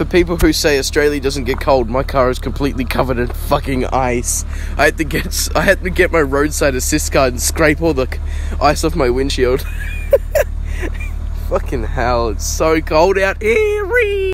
For people who say Australia doesn't get cold, my car is completely covered in fucking ice. I had to get I had to get my roadside assist card and scrape all the ice off my windshield. fucking hell, it's so cold out here.